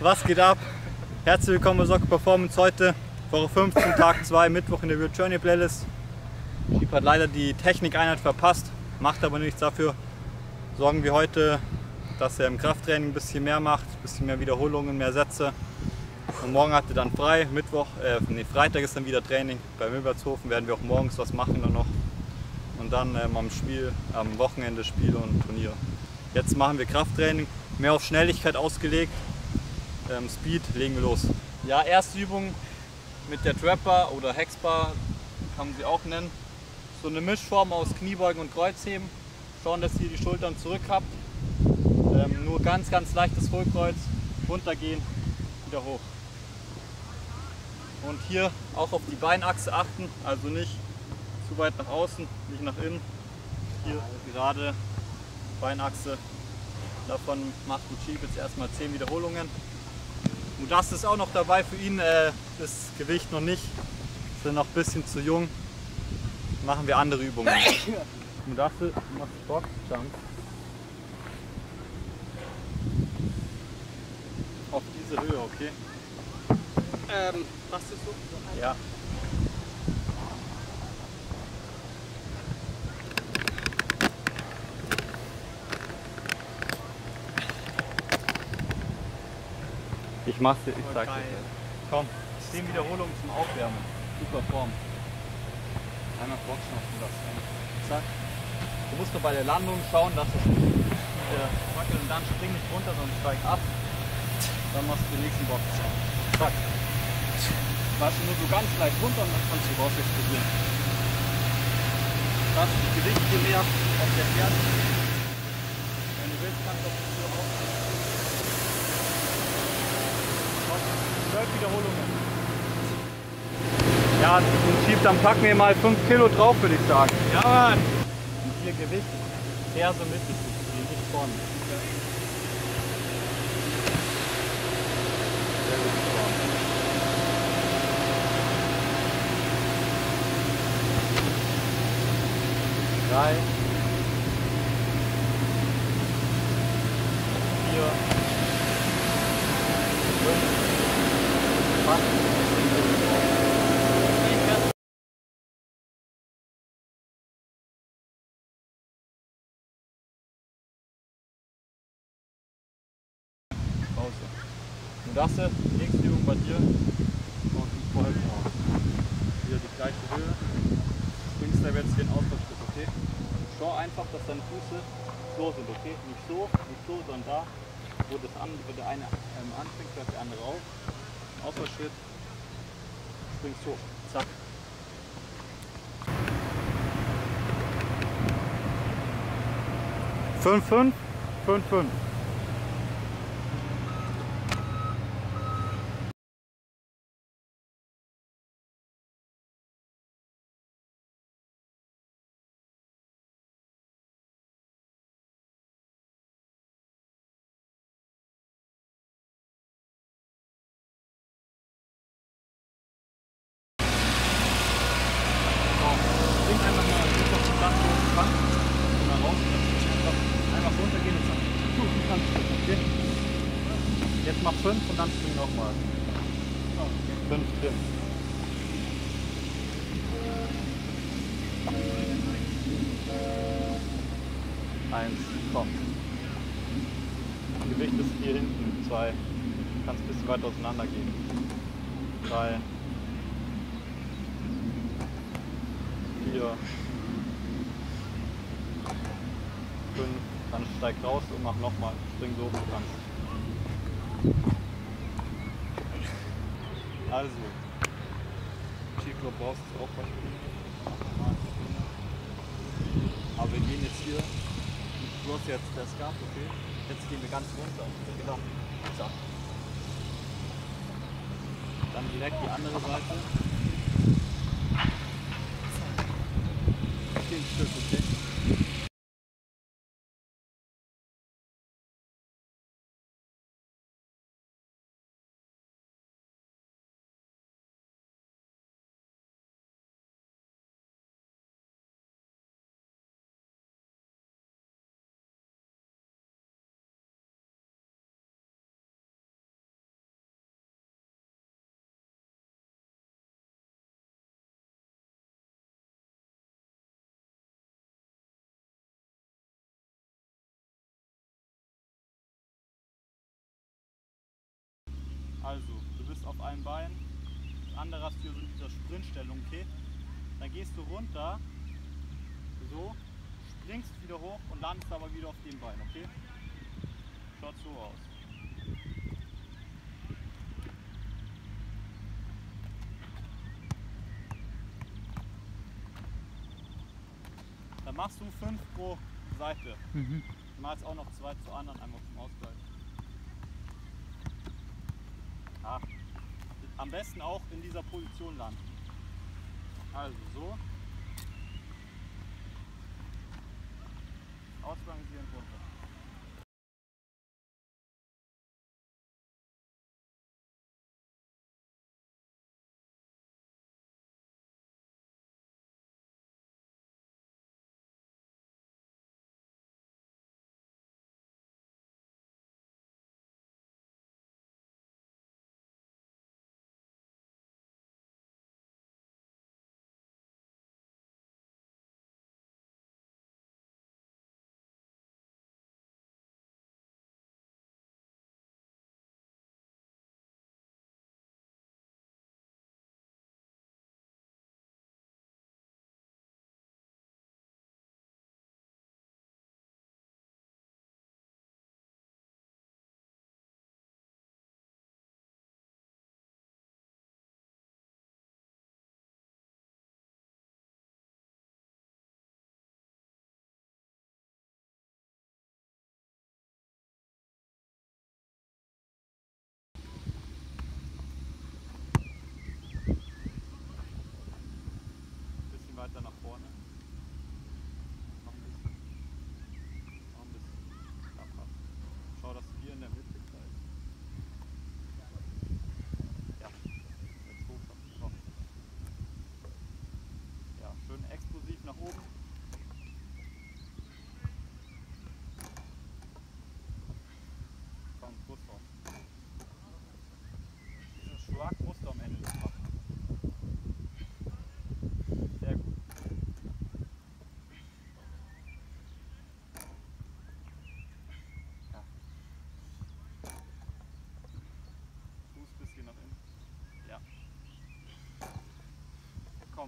Was geht ab? Herzlich willkommen bei Soccer Performance heute, Woche 15, Tag 2, Mittwoch in der Real Journey Playlist. Schieb hat leider die Technikeinheit verpasst, macht aber nichts dafür. Sorgen wir heute, dass er im Krafttraining ein bisschen mehr macht, ein bisschen mehr Wiederholungen, mehr Sätze. Und morgen hat er dann frei, Mittwoch, äh, nee, Freitag ist dann wieder Training. Bei Milbertshofen werden wir auch morgens was machen dann noch. Und dann ähm, am Spiel, am Wochenende Spiele und Turniere. Jetzt machen wir Krafttraining, mehr auf Schnelligkeit ausgelegt. Ähm, Speed, legen wir los. Ja, erste Übung mit der Trapper oder Hexbar, kann man sie auch nennen. So eine Mischform aus Kniebeugen und Kreuzheben. Schauen, dass ihr die Schultern zurück habt. Ähm, nur ganz, ganz leichtes Hohlkreuz, runtergehen, wieder hoch. Und hier auch auf die Beinachse achten, also nicht zu weit nach außen, nicht nach innen. Hier gerade Beinachse. Davon macht Cheap jetzt erstmal 10 Wiederholungen. Und das ist auch noch dabei für ihn, äh, das Gewicht noch nicht. Sind noch ein bisschen zu jung. Machen wir andere Übungen. Und dafür machst du Boxjump. Auf diese Höhe, okay? Ähm, passt das so? Ja. Ich mach's dir, ich Voll sag geil. dir. Komm, 10 Wiederholungen zum Aufwärmen. Super Form. Einmal Boxschnaufen lassen. Zack. Du musst nur bei der Landung schauen, dass es nicht äh, wackelt und dann spring nicht runter, sondern steig ab. Dann machst du den nächsten Box. Zack. Machst du nur so ganz leicht runter und dann kannst du raus explodieren. Das Gewicht hier mehr auf der Ferse. 12 Wiederholungen. Ja, im Prinzip, dann packen wir mal 5 Kilo drauf, würde ich sagen. Ja, Mann. Und hier Gewicht, Ferse mit, nicht vorne. Drei. Die nächste Übung bei dir. Und wie folgt auch. Wieder die gleiche Höhe. Springst da jetzt den Ausfallschritt, okay? Schau einfach, dass deine Füße so sind, okay? Nicht so, nicht so, sondern da, wo, das an, wo der eine ähm, anfängt, hört der andere auf. Ausfallschritt. Springst hoch. Zack. Fünf, fünf, fünf, fünf. Spring einfach mal hoch auf die Plattform, fang und mal raus. Einfach, einfach runtergehen und sagen, du, du kannst das, okay? Jetzt mach 5 und dann spring nochmal. 5 drin. Eins, komm. Gewicht ist hier hinten, zwei. Kannst ein bisschen weiter auseinander gehen. Drei. vier, fünf, dann steig raus und mach nochmal, spring so hoch du kannst. Also, Chico brauchst du auch was Aber wir gehen jetzt hier, du hast jetzt das gehabt, okay? Jetzt gehen wir ganz runter. Genau. Zack. Dann direkt die andere Seite. Zehn Stück, okay? Ein Bein, das andere hast du hier so in dieser Sprintstellung, okay? Dann gehst du runter, so, springst wieder hoch und landest aber wieder auf dem Bein, okay? Schaut so aus. Dann machst du fünf pro Seite. Mhm. Du machst auch noch zwei zu anderen, einmal zum Ausgleich. Ah. Am besten auch in dieser Position landen. Also so. Ausbalancieren runter.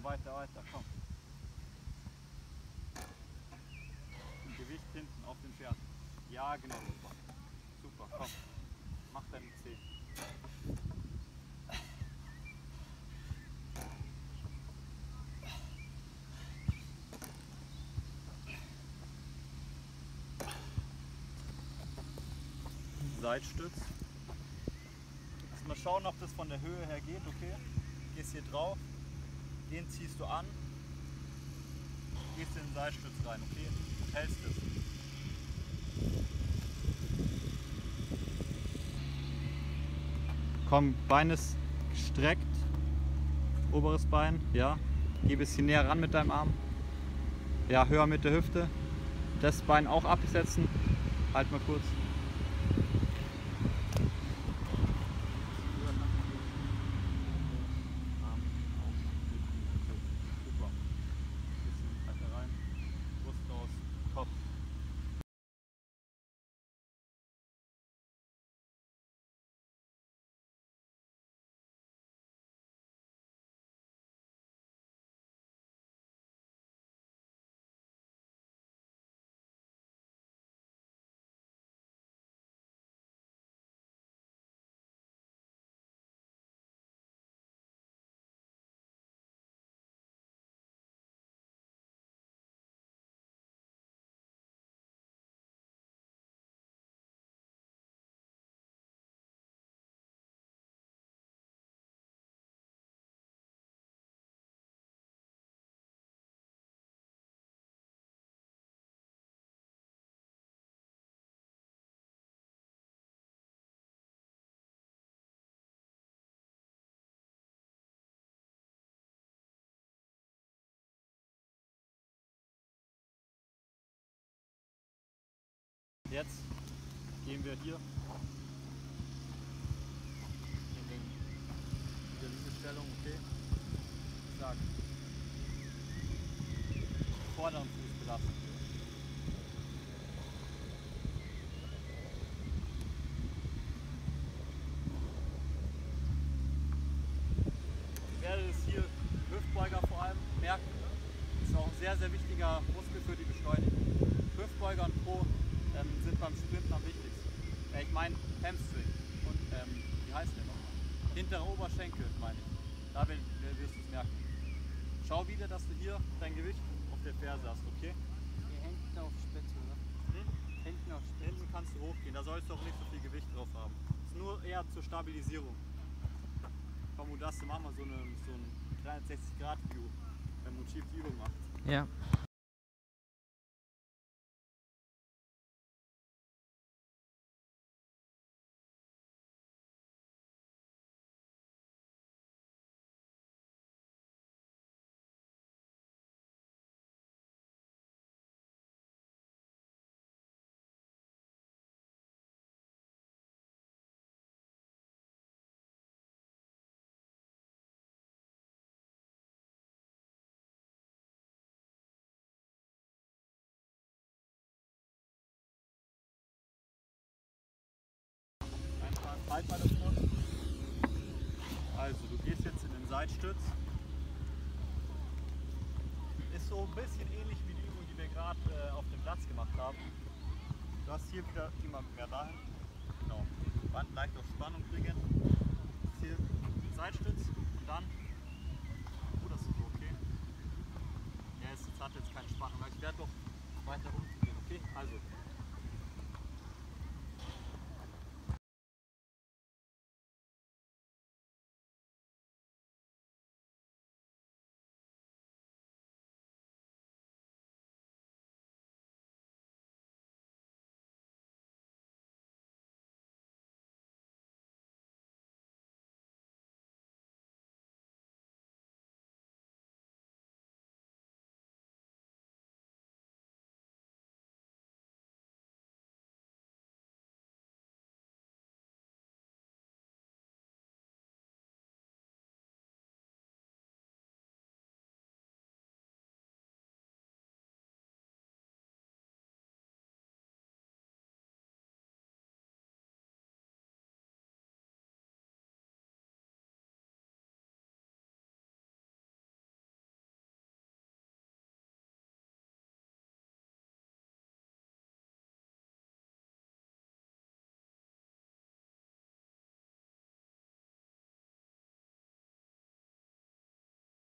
Komm, weiter, weiter, komm. Und Gewicht hinten auf den Pferd. Ja, genau. Super, super komm. Mach deine Zehen. Seitstütz. Mal schauen, ob das von der Höhe her geht, okay? Gehst hier drauf, den ziehst du an, gehst in den Seitstütz rein, okay? Und hältst es. Komm, Bein ist gestreckt, oberes Bein, ja. Geh ein bisschen näher ran mit deinem Arm. Ja, höher mit der Hüfte. Das Bein auch absetzen. Halt mal kurz. Jetzt gehen wir hier in, den, in der Liegestellung, okay? Zack. Vorderen Fuß belassen. Ich werde es hier, Hüftbeuger vor allem, merken. Das ist auch ein sehr, sehr wichtiger Muskel für die Beschleunigung. Hüftbeuger und Co sind beim Sprinten am wichtigsten. Äh, ich meine Hamstring und ähm, wie heißt der nochmal? Hintere Oberschenkel meine ich. Da will, wirst du es merken. Schau wieder, dass du hier dein Gewicht auf der Ferse hast, okay? Hier hinten auf Spitze, oder? Hm? Hinten auf Spitze. Hinten kannst du hochgehen, da sollst du auch nicht so viel Gewicht drauf haben. Das ist nur eher zur Stabilisierung. Komm, Udaste, mach mal so, eine, so ein 360-Grad-View, wenn Motiv die Übung macht. Ja. Seitstütz. Ist so ein bisschen ähnlich wie die Übung, die wir gerade äh, auf dem Platz gemacht haben. Du hast hier wieder immer mehr dahin. Genau. Band leicht auf Spannung. Jetzt Hier Seitstütz und dann. Oh, das ist so okay. Ja, es hat jetzt keine Spannung, ich werde doch weiter rumzugehen, okay? Also,